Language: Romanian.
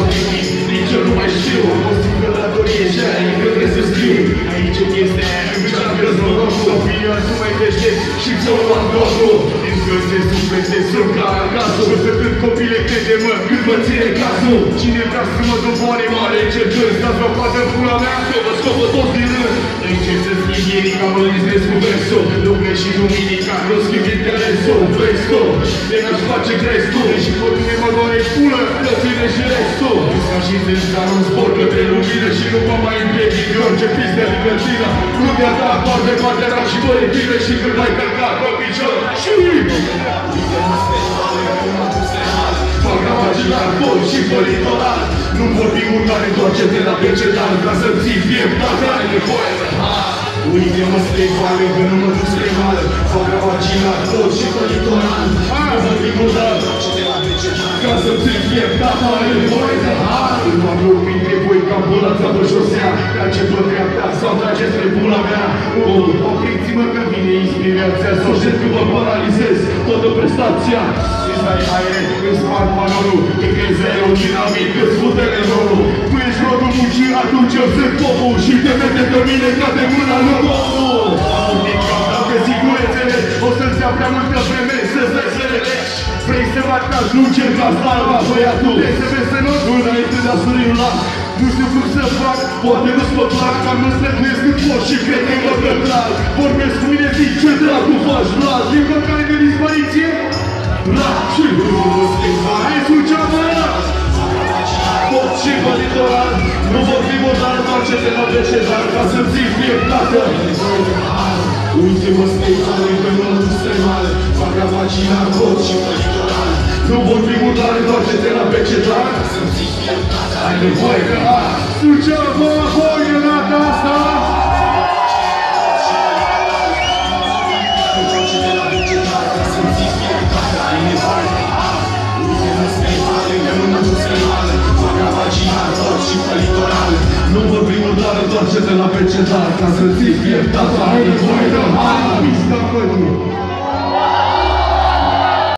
fac nimic Nici eu nu mai știu O singură datorie și aia e că trebuie să scriu Aici o chestie aia Încearcă-ți norocul Opinia să mai deștept și ți-o luat locul Din găse suflete sunt ca acasă Să cât copile crede-mă cât mă ține cazul Cine vrea să mă doboare mare încercând Stați la coadă în pula mea că vă scopă toți din rând Încerc să schimb ienica, mă izbesc cu versul Lucre și duminica, nu schimb interesul Vestul, de n-aș face crestul Și pot 50 dar nu zborcă de lumină și nu mă mai împiedic. Orice piste lângă tine Lumea ta poate patera și mă bine și când mai călca pe picior. Și... Faca vaginal, bun și politoral Nu vorbi urmare, întoarce-te la pecetal Ca să ții pieptatea, ai nevoie de har unii te mă spre vale, că nu mă duc spre mare Facă vacina, tot și pe litoral Nu mă duc urmă, ca să-mi ții pieptatea, ai nevoie de har șosea Trage pe dreapta sau trage spre pula mea. Oh, opriți-mă că vine inspirația Sau știu că vă paralizez toată prestația. Îți dai aere, îți sparg balonul Că crezi zero dinamic, îți fute rezonul Tu ești rodul muncii, atunci eu sunt popul Și te vede pe mine ca de mâna lui Domnul. Dacă sigurețele o să-ți ia prea multă vreme să-ți dai să relegi Vrei să mă ataci, nu încerca salva băiatul. Vrei să vezi să nu nu înainte de a sări un lac. Nu știu cum să fac, poate nu-ți pot plac Dar mă străduiesc cât pot și cred că mă plăc Vorbesc cu mine, zic ce dracu faci, las Limba care de dispariție? Rap și nu schimba Hai suceava! Pot și pe litoral. Nu vorbi murdar, întoarce-te la veșezar Ca să-mi zic fiecare Uite-mă spre tale, că nu mă spre male Fac avacinar, pot și pe litoral Nu vorbi murdar, întoarce-te la veșezar Ca să-mi zic fiecare Ai nevoie de a Suceava, voi de data asta! Întoarce-te la vegetar ca să-mi zici fiecare ai nevoie de har Uite-mă spre vale, că nu mă duc spre male Fac avacinar, tot și pe litoral Nu vorbi murdar, întoarce-te la vegetar Ca să-ți fie tata,